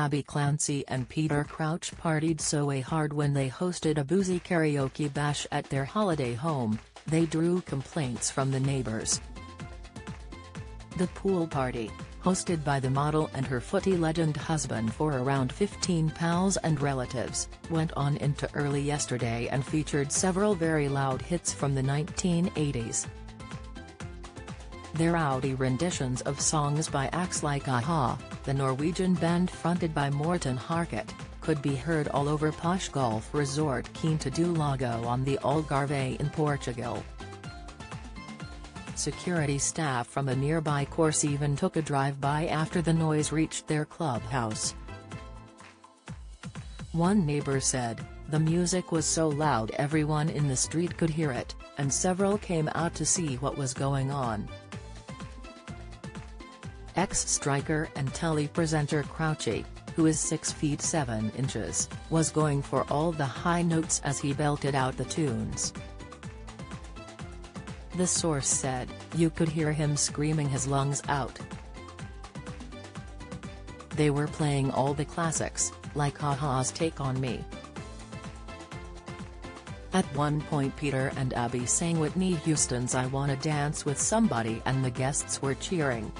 Abbey Clancy and Peter Crouch partied so a hard when they hosted a boozy karaoke bash at their holiday home, they drew complaints from the neighbors. The pool party, hosted by the model and her footy legend husband for around 15 pals and relatives, went on into early yesterday and featured several very loud hits from the 1980s. Their rowdy renditions of songs by acts like a-ha, the Norwegian band fronted by Morten Harket, could be heard all over posh golf resort Quinta do Lago on the Algarve in Portugal. Security staff from a nearby course even took a drive-by after the noise reached their clubhouse. One neighbor said, the music was so loud everyone in the street could hear it, and several came out to see what was going on. Ex-striker and telly-presenter Crouchy, who is 6 feet 7 inches, was going for all the high notes as he belted out the tunes. The source said, you could hear him screaming his lungs out. They were playing all the classics, like a-ha's Take On Me. At one point Peter and Abbey sang Whitney Houston's I Wanna Dance With Somebody and the guests were cheering.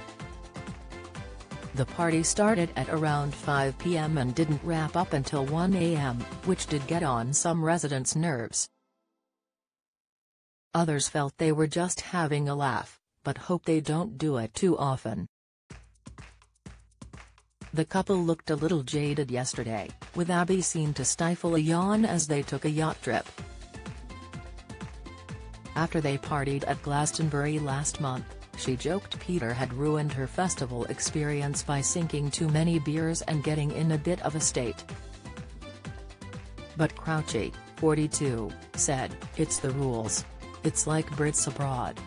The party started at around 5 p.m. and didn't wrap up until 1 a.m., which did get on some residents' nerves. Others felt they were just having a laugh, but hope they don't do it too often. The couple looked a little jaded yesterday, with Abbey seen to stifle a yawn as they took a yacht trip. After they partied at Glastonbury last month, she joked Peter had ruined her festival experience by sinking too many beers and getting in a bit of a state. But Crouchy, 42, said, it's the rules. It's like Brits abroad.